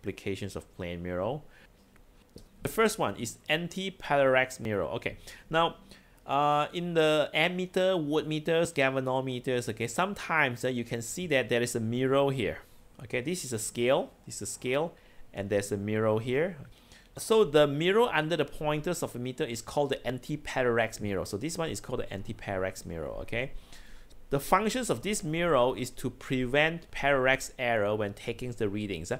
applications of plane mirror. The first one is anti-parallax mirror. Okay, now uh, in the ammeter, voltmeters, galvanometers, okay, sometimes uh, you can see that there is a mirror here. Okay, this is a scale, this is a scale, and there's a mirror here. So the mirror under the pointers of a meter is called the anti-parallax mirror. So this one is called the anti-parallax mirror, okay? The functions of this mirror is to prevent parallax error when taking the readings.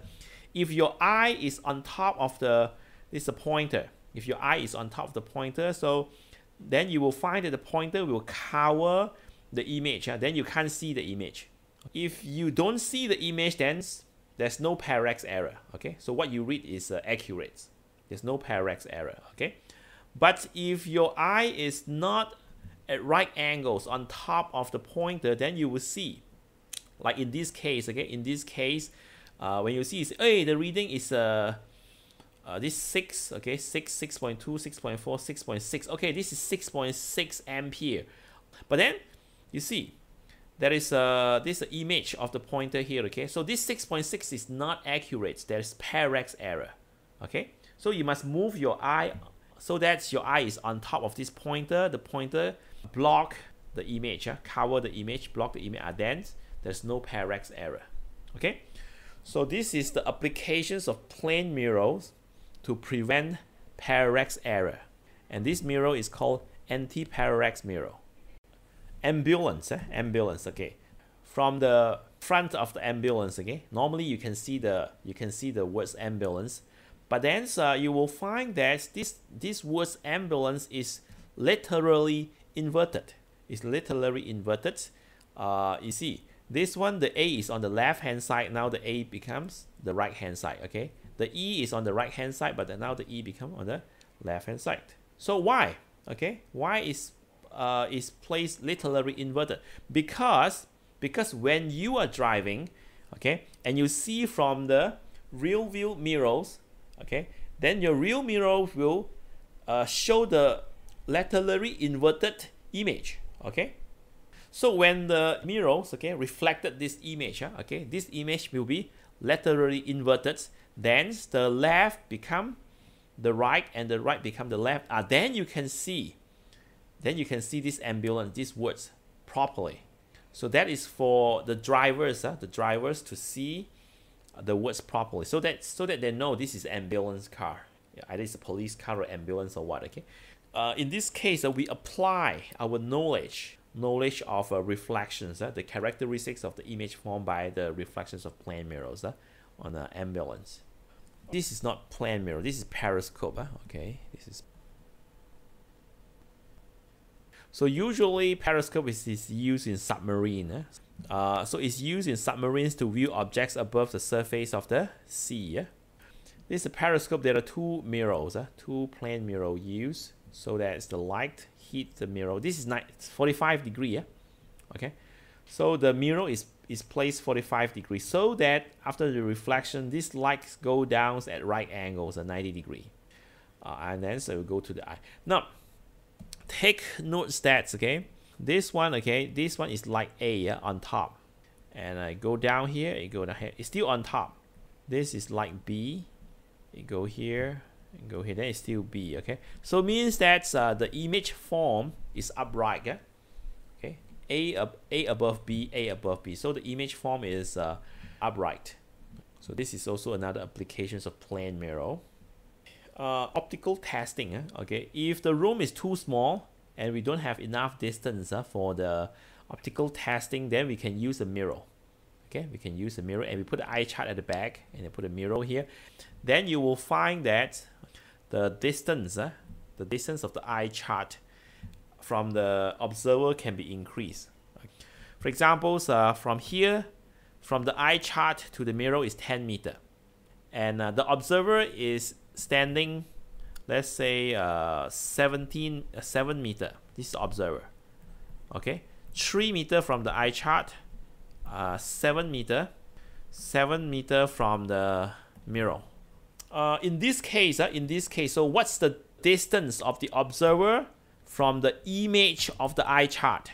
If your eye is on top of the, this pointer. If your eye is on top of the pointer, so then you will find that the pointer will cover the image. Then you can't see the image. If you don't see the image, then there's no parallax error. Okay, so what you read is uh, accurate. There's no parallax error. Okay, but if your eye is not at right angles on top of the pointer, then you will see, like in this case, okay, in this case, uh, when you see, hey, the reading is uh, uh, this 6, okay, 6, 6.2, 6.4, 6.6, okay, this is 6.6 ampere. But then, you see, there is a, this image of the pointer here, okay, so this 6.6 is not accurate, there's parallax error, okay, so you must move your eye so that your eye is on top of this pointer, the pointer block the image, uh, cover the image, block the image, and then there's no parallax error. Okay, so this is the applications of plane mirrors to prevent parallax error, and this mirror is called anti-parallax mirror. Ambulance, eh? ambulance. Okay, from the front of the ambulance. Okay, normally you can see the you can see the words ambulance, but then uh, you will find that this this words ambulance is laterally inverted. It's laterally inverted. Uh, you see, this one, the A is on the left hand side. Now the A becomes the right hand side. Okay, the E is on the right hand side, but now the E become on the left hand side. So why? Okay, why is uh, is placed laterally inverted? Because because when you are driving, okay, and you see from the real view mirrors, okay, then your real mirror will uh, show the laterally inverted image okay so when the mirrors okay reflected this image uh, okay this image will be laterally inverted. Then the left become the right and the right become the left. Uh, then you can see then you can see this ambulance these words properly. So that is for the drivers uh, the drivers to see the words properly. So that so that they know this is ambulance car. Yeah, either it's a police car or ambulance or what okay? Uh, in this case, uh, we apply our knowledge, knowledge of uh, reflections, uh, the characteristics of the image formed by the reflections of plane mirrors uh, on an ambulance. This is not plane mirror, this is periscope, uh, okay? This is so usually periscope is, is used in submarine. Eh? Uh, so it's used in submarines to view objects above the surface of the sea. Eh? This periscope. There are two mirrors, two plane mirror used so that the light hit the mirror. This is 45 degree, yeah? okay? So the mirror is, is placed 45 degrees so that after the reflection, this light go down at right angles at 90 degree. Uh, and then so we go to the eye. Now, take note stats, okay? This one, okay, this one is like A yeah, on top. And I go down here, it go down here. It's still on top. This is like B. It go here, and go here then it's still B okay? So means that uh, the image form is upright yeah? okay A, ab A above B A above B. So the image form is uh, upright. So this is also another applications of plane mirror uh, optical testing okay if the room is too small and we don't have enough distance uh, for the optical testing then we can use a mirror okay we can use a mirror and we put the eye chart at the back and then put a mirror here then you will find that the distance, uh, the distance of the eye chart from the observer can be increased. For example, uh, from here, from the eye chart to the mirror is 10 meter. And uh, the observer is standing, let's say uh, 17, uh, 7 meter. This is the observer. Okay, 3 meter from the eye chart, uh, 7 meter, 7 meter from the mirror uh, in this case, uh, in this case, so what's the distance of the observer from the image of the eye chart?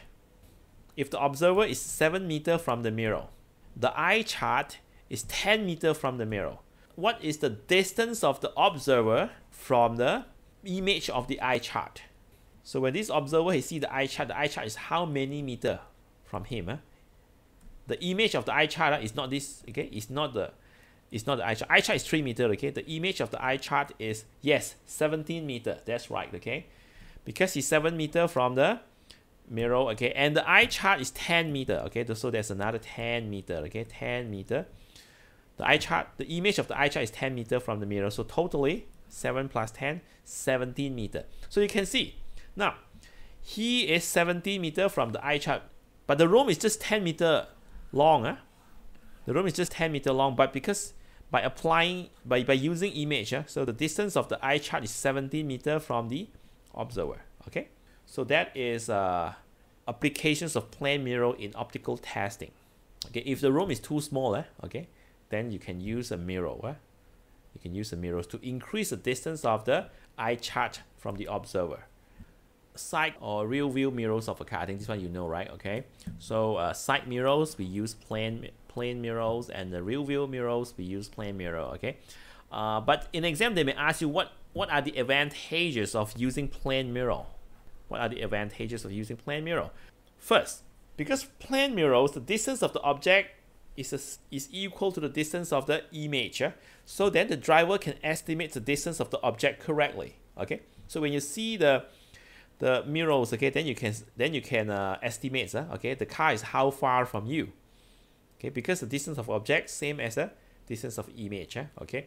If the observer is 7 meter from the mirror, the eye chart is 10 meter from the mirror. what is the distance of the observer from the image of the eye chart. So when this observer he see the eye chart, the eye chart is how many meter from him. Eh? The image of the eye chart ah, is not this, okay? It's not the it's not the eye chart. Eye chart is 3 meter, okay? The image of the eye chart is, yes, 17 meter. That's right, okay? Because it's 7 meter from the mirror, okay? And the eye chart is 10 meter, okay? So there's another 10 meter, okay? 10 meter. The eye chart, the image of the eye chart is 10 meter from the mirror. So totally, 7 plus 10, 17 meter. So you can see, now, he is 17 meter from the eye chart, but the room is just 10 meter long, huh? The room is just 10 meter long, but because by applying, by, by using image, uh, so the distance of the eye chart is 17 meter from the observer, okay? So that is uh, applications of plane mirror in optical testing. Okay, if the room is too small, eh, okay, then you can use a mirror. Eh? You can use a mirror to increase the distance of the eye chart from the observer side or real view mirrors of a car. I think this one you know, right? Okay. So uh, side mirrors, we use plane plane mirrors, and the real view mirrors, we use plane mirror. Okay. Uh, but in exam, they may ask you what what are the advantages of using plane mirror? What are the advantages of using plane mirror? First, because plane mirrors, the distance of the object is, a, is equal to the distance of the image. So then the driver can estimate the distance of the object correctly. Okay. So when you see the the mirrors, okay, then you can then you can uh, estimate, uh, okay, the car is how far from you, okay, because the distance of object same as the distance of image, uh, okay.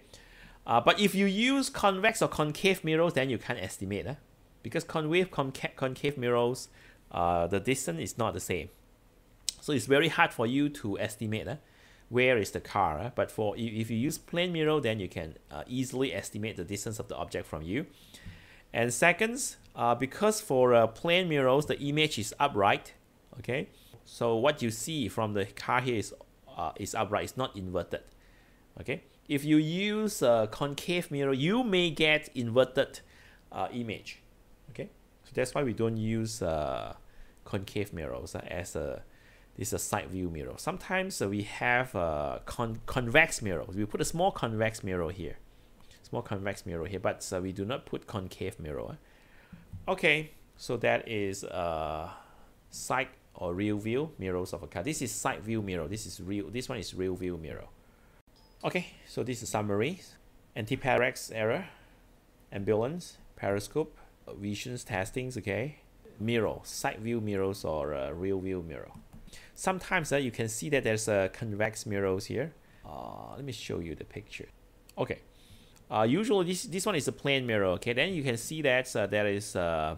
Uh, but if you use convex or concave mirrors, then you can't estimate, uh, because convex conca concave mirrors, uh, the distance is not the same, so it's very hard for you to estimate. Uh, where is the car? Uh, but for if you use plane mirror, then you can uh, easily estimate the distance of the object from you. And seconds, uh, because for uh, plane mirrors, the image is upright, okay? So what you see from the car here is, uh, is upright, it's not inverted, okay? If you use a concave mirror, you may get inverted uh, image, okay? So that's why we don't use uh, concave mirrors uh, as a this is a side view mirror. Sometimes we have a con convex mirror. We put a small convex mirror here small convex mirror here, but uh, we do not put concave mirror. Okay, so that is uh, side or real view mirrors of a car. This is side view mirror. This is real. This one is real view mirror. Okay, so this is summary. Anti-parallax error, ambulance, periscope, visions testings, okay. Mirror, side view mirrors or uh, real view mirror. Sometimes uh, you can see that there's a uh, convex mirrors here. Uh, let me show you the picture. Okay, uh, usually this, this one is a plane mirror, okay? Then you can see that uh, there is a,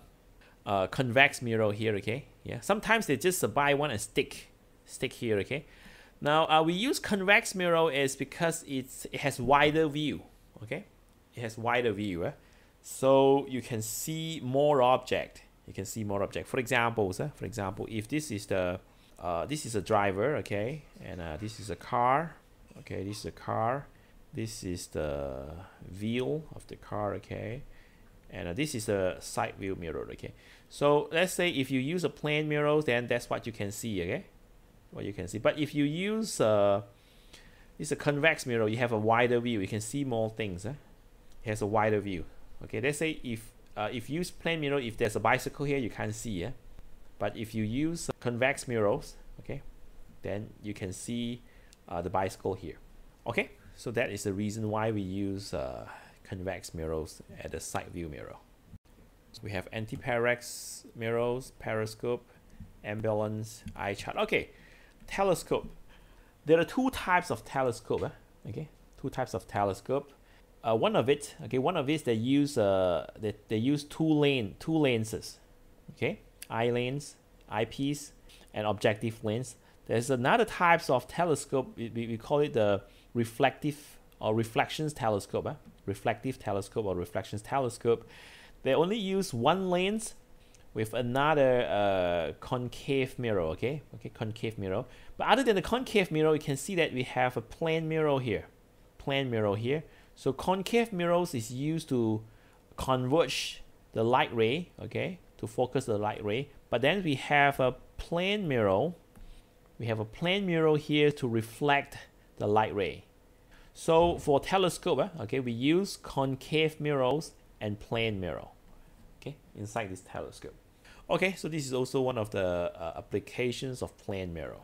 a, convex mirror here, okay? Yeah, sometimes they just uh, buy one and stick, stick here, okay? Now, uh, we use convex mirror is because it's, it has wider view, okay? It has wider view, eh? so you can see more object. You can see more object. For example, uh, for example, if this is the, uh, this is a driver, okay? And uh, this is a car, okay? This is a car this is the wheel of the car okay? And uh, this is the side view mirror okay? So let's say if you use a plane mirror then that's what you can see okay? What you can see. But if you use uh it's a convex mirror you have a wider view you can see more things eh? it has a wider view okay? Let's say if uh, if you use plane mirror if there's a bicycle here you can't see eh? but if you use convex mirrors okay? Then you can see uh, the bicycle here okay so that is the reason why we use uh, convex mirrors at the side view mirror. So we have anti-parallax mirrors, periscope, ambulance, eye chart. Okay, telescope. There are two types of telescope. Eh? Okay, two types of telescope. Uh, one of it, okay, one of it they use uh they, they use two lane two lenses. Okay, eye lens, eyepiece, and objective lens. There's another types of telescope. We, we call it the reflective or reflections telescope, eh? reflective telescope or reflections telescope, they only use one lens with another uh, concave mirror, okay? Okay, concave mirror. But other than the concave mirror, you can see that we have a plane mirror here, plane mirror here. So concave mirrors is used to converge the light ray, okay, to focus the light ray. But then we have a plane mirror. We have a plane mirror here to reflect the light ray. So for telescope, uh, okay, we use concave mirrors and plane mirror, okay, inside this telescope. Okay, so this is also one of the uh, applications of plane mirror.